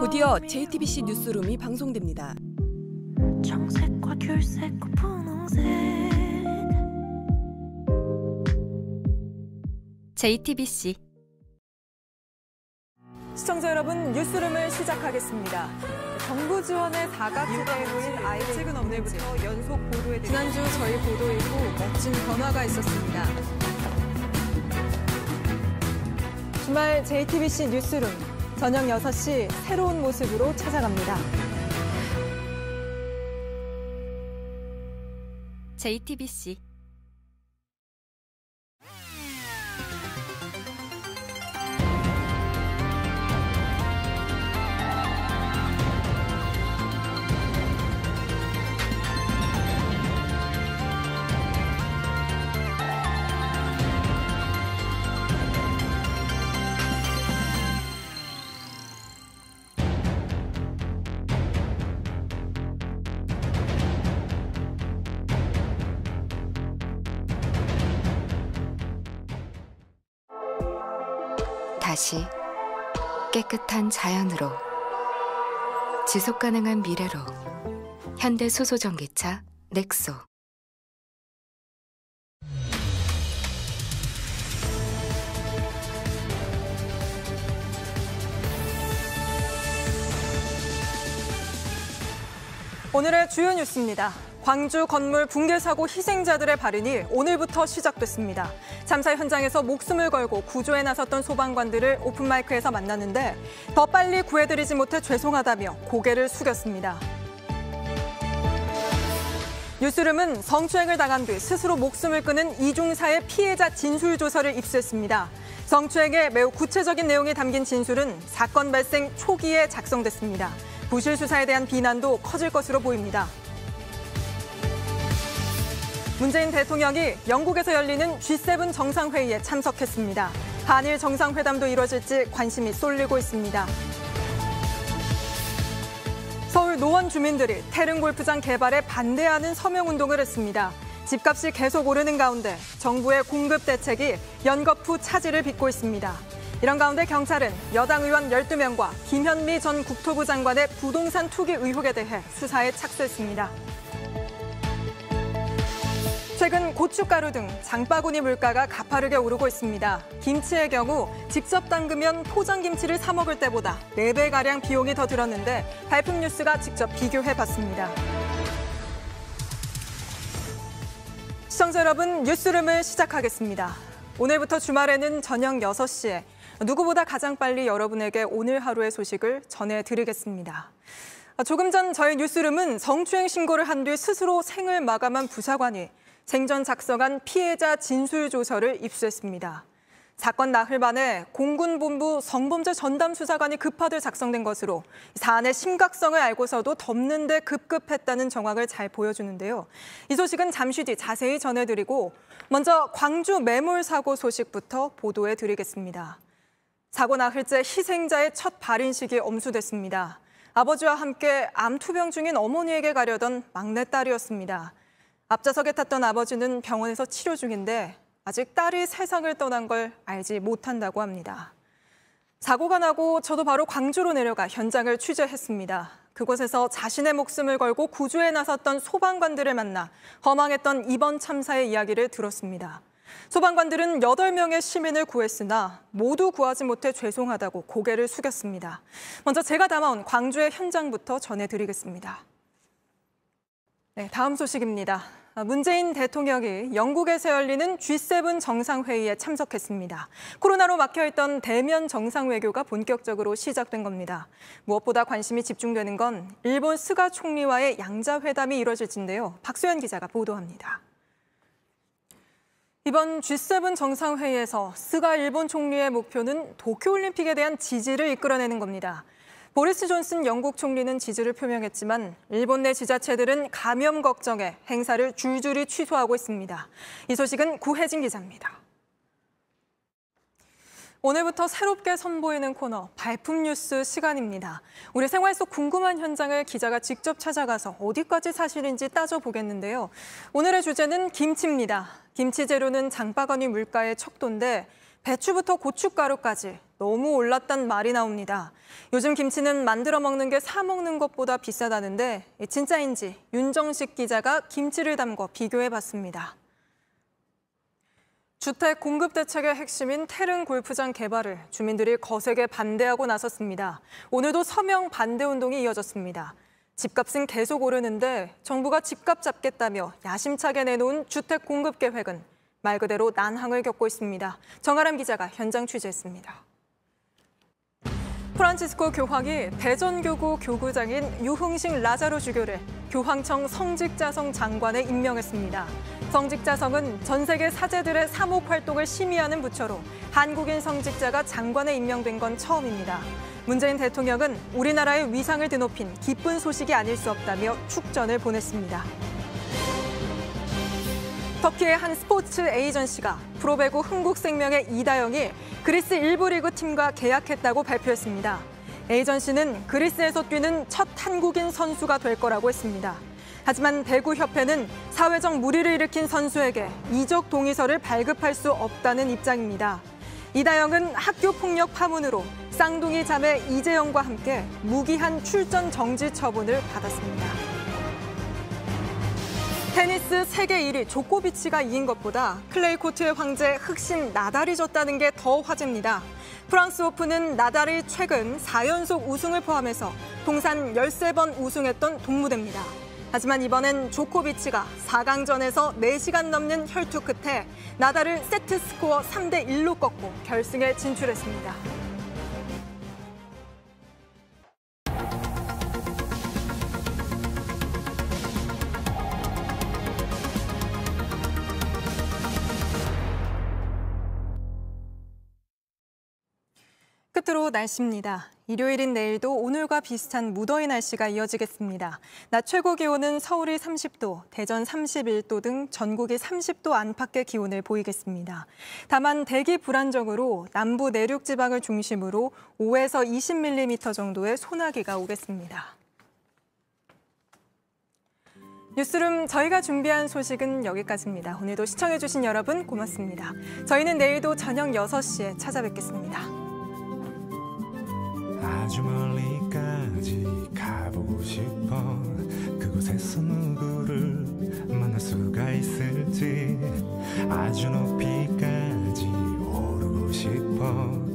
곧이어 JTBC 뉴스룸이 방송됩니다. 청색과 귤색과 분홍색 JTBC 시청자 여러분 뉴스룸을 시작하겠습니다. 정부 지원의 사각지대로인 아이들 최근 오늘부터 연속 보도해 지난주 저희 보도 이후 멋진 변화가 있었습니다. 주말 JTBC 뉴스룸 저녁 6시 새로운 모습으로 찾아갑니다. JTBC 다시 깨끗한 자연으로 지속 가능한 미래로 현대 수소 전기차 넥소 오늘의 주요 뉴스입니다. 광주 건물 붕괴 사고 희생자들의 발인이 오늘부터 시작됐습니다. 참사 현장에서 목숨을 걸고 구조에 나섰던 소방관들을 오픈마이크에서 만났는데 더 빨리 구해드리지 못해 죄송하다며 고개를 숙였습니다. 뉴스룸은 성추행을 당한 뒤 스스로 목숨을 끊은 이중사의 피해자 진술 조서를 입수했습니다. 성추행의 매우 구체적인 내용이 담긴 진술은 사건 발생 초기에 작성됐습니다. 부실 수사에 대한 비난도 커질 것으로 보입니다. 문재인 대통령이 영국에서 열리는 G7 정상회의에 참석했습니다. 한일 정상회담도 이뤄질지 관심이 쏠리고 있습니다. 서울 노원 주민들이 태릉 골프장 개발에 반대하는 서명 운동을 했습니다. 집값이 계속 오르는 가운데 정부의 공급 대책이 연거푸 차질을 빚고 있습니다. 이런 가운데 경찰은 여당 의원 12명과 김현미 전 국토부 장관의 부동산 투기 의혹에 대해 수사에 착수했습니다. 최근 고춧가루 등 장바구니 물가가 가파르게 오르고 있습니다. 김치의 경우 직접 담그면 포장 김치를 사 먹을 때보다 4배가량 비용이 더 들었는데 발품 뉴스가 직접 비교해봤습니다. 시청자 여러분, 뉴스룸을 시작하겠습니다. 오늘부터 주말에는 저녁 6시에 누구보다 가장 빨리 여러분에게 오늘 하루의 소식을 전해드리겠습니다. 조금 전 저희 뉴스룸은 성추행 신고를 한 뒤 스스로 생을 마감한 부사관이 생전 작성한 피해자 진술 조서를 입수했습니다. 사건 나흘 만에 공군본부 성범죄 전담 수사관이 급하게 작성된 것으로 사안의 심각성을 알고서도 덮는 데 급급했다는 정황을 잘 보여주는데요. 이 소식은 잠시 뒤 자세히 전해드리고 먼저 광주 매몰 사고 소식부터 보도해 드리겠습니다. 사고 나흘째 희생자의 첫 발인식이 엄수됐습니다. 아버지와 함께 암 투병 중인 어머니에게 가려던 막내딸이었습니다. 앞좌석에 탔던 아버지는 병원에서 치료 중인데 아직 딸이 세상을 떠난 걸 알지 못한다고 합니다. 사고가 나고 저도 바로 광주로 내려가 현장을 취재했습니다. 그곳에서 자신의 목숨을 걸고 구조에 나섰던 소방관들을 만나 허망했던 이번 참사의 이야기를 들었습니다. 소방관들은 8명의 시민을 구했으나 모두 구하지 못해 죄송하다고 고개를 숙였습니다. 먼저 제가 담아온 광주의 현장부터 전해드리겠습니다. 네, 다음 소식입니다. 문재인 대통령이 영국에서 열리는 G7 정상회의에 참석했습니다. 코로나로 막혀있던 대면 정상외교가 본격적으로 시작된 겁니다. 무엇보다 관심이 집중되는 건 일본 스가 총리와의 양자회담이 이뤄질진데요. 박소연 기자가 보도합니다. 이번 G7 정상회의에서 스가 일본 총리의 목표는 도쿄올림픽에 대한 지지를 이끌어내는 겁니다. 보리스 존슨 영국 총리는 지지를 표명했지만 일본 내 지자체들은 감염 걱정에 행사를 줄줄이 취소하고 있습니다. 이 소식은 구혜진 기자입니다. 오늘부터 새롭게 선보이는 코너 발품 뉴스 시간입니다. 우리 생활 속 궁금한 현장을 기자가 직접 찾아가서 어디까지 사실인지 따져보겠는데요. 오늘의 주제는 김치입니다. 김치 재료는 장바구니 물가의 척도인데 배추부터 고춧가루까지 너무 올랐단 말이 나옵니다. 요즘 김치는 만들어 먹는 게 사 먹는 것보다 비싸다는데 진짜인지 윤정식 기자가 김치를 담궈 비교해 봤습니다. 주택 공급 대책의 핵심인 태릉 골프장 개발을 주민들이 거세게 반대하고 나섰습니다. 오늘도 서명 반대 운동이 이어졌습니다. 집값은 계속 오르는데 정부가 집값 잡겠다며 야심차게 내놓은 주택 공급 계획은 말 그대로 난항을 겪고 있습니다. 정아람 기자가 현장 취재했습니다. 프란치스코 교황이 대전교구 교구장인 유흥식 라자로 주교를 교황청 성직자성 장관에 임명했습니다. 성직자성은 전 세계 사제들의 사목 활동을 심의하는 부처로 한국인 성직자가 장관에 임명된 건 처음입니다. 문재인 대통령은 우리나라의 위상을 드높인 기쁜 소식이 아닐 수 없다며 축전을 보냈습니다. 터키의 한 스포츠 에이전시가 프로배구 흥국생명의 이다영이 그리스 일부 리그 팀과 계약했다고 발표했습니다. 에이전시는 그리스에서 뛰는 첫 한국인 선수가 될 거라고 했습니다. 하지만 배구협회는 사회적 무리를 일으킨 선수에게 이적 동의서를 발급할 수 없다는 입장입니다. 이다영은 학교 폭력 파문으로 쌍둥이 자매 이재영과 함께 무기한 출전 정지 처분을 받았습니다. 테니스 세계 1위 조코비치가 이긴 것보다 클레이 코트의 황제 흙신 나달이 졌다는 게 더 화제입니다. 프랑스 오픈은 나달이 최근 4연속 우승을 포함해서 통산 13번 우승했던 독무대입니다. 하지만 이번엔 조코비치가 4강전에서 4시간 넘는 혈투 끝에 나달을 세트 스코어 3대 1로 꺾고 결승에 진출했습니다. 끝으로 날씨입니다. 일요일인 내일도 오늘과 비슷한 무더위 날씨가 이어지겠습니다. 낮 최고 기온은 서울이 30도, 대전 31도 등 전국이 30도 안팎의 기온을 보이겠습니다. 다만 대기 불안정으로 남부 내륙 지방을 중심으로 5에서 20mm 정도의 소나기가 오겠습니다. 뉴스룸 저희가 준비한 소식은 여기까지입니다. 오늘도 시청해주신 여러분 고맙습니다. 저희는 내일도 저녁 6시에 찾아뵙겠습니다. 아주 멀리까지 가보고 싶어. 그곳에서 누구를 만날 수가 있을지 아주 높이까지 오르고 싶어